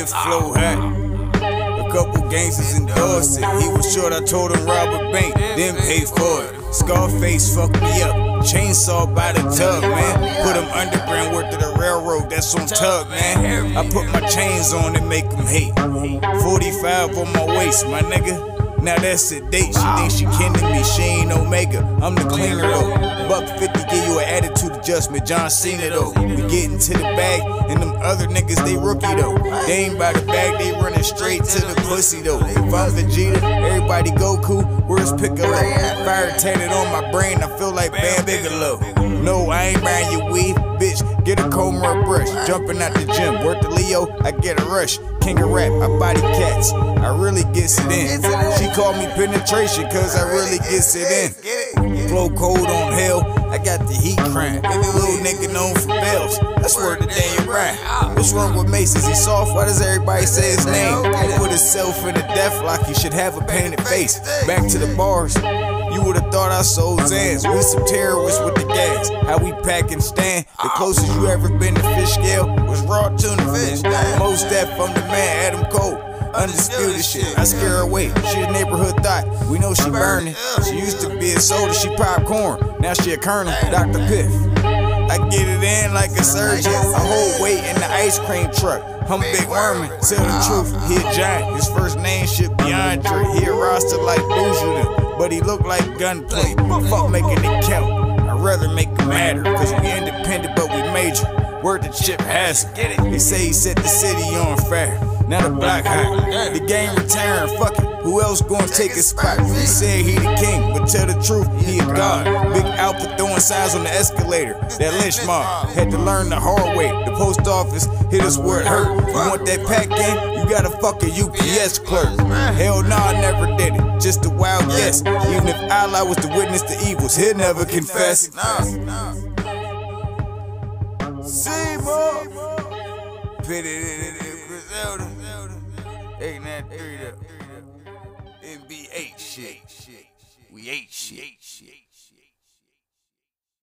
the flow hot. A couple gangsters endorsed it. He was short, I told him rob a bank, then pay for it. Scarface fucked me up. Chainsaw by the tub, man. Put him underground, work to the railroad, that's on tug, man. I put my chains on and make them hate. 45 on my waist, my nigga. Now that's a date. She thinks she to me. She ain't Omega. I'm the cleaner though. Buck 50 give you an attitude adjustment. John Cena though. We getting to the bag, and them other niggas they rookie though. They ain't by the bag, they running straight to the pussy though. If I'm Vegeta, everybody Goku. Where's Piccolo? Fire tatted on my brain. I feel like Bam Bigelow. No, I ain't buying your weed, bitch. Get a comb or a brush. Jumping out the gym. Work the Leo, I get a rush. King of rap, I body cats. I really gets it in. She call me penetration, cause I really gets it in. Flow cold on hell, I got the heat crying. Little nigga known for bells. That's where the Daniel right. What's wrong with Mace? Is he soft? Why does everybody say his name? He put himself in a death lock, he should have a painted face. Back to the bars. You would've thought I sold Zans. We some terrorists with the gas. How we pack and stand. The closest you ever been to fish scale was raw tuna fish. Most that from the man, Adam Cole. Undisputed shit. I scare away. She a neighborhood thought. We know she burning. She used to be a soda, she popcorn. Now she a colonel. Dr. Piff. I get it in like a surgeon. I hold weight in the ice cream truck. I'm Big Wormin. Tell the truth, he a giant. His first name should be Andre. He a roster like Bougie but he look like gunplay. Fuck making it count. I'd rather make it matter, cause we independent, but we major. Word to Chip Haskell. They say he set the city on fire. Now the block hot. The game return, fuck it. Who else gonna take his spot? He said he the king, but tell the truth, he a god. Big Alpha throwing signs on the escalator. That lynch mob had to learn the hard way. The post office hit us where it hurt. You want that pack in? You gotta fuck a UPS clerk. Hell nah, I never did it. Just a wild guess. Even if Allah was the witness to evils, he'll never confess. Seymour. 893 NBA shit. We ate shit.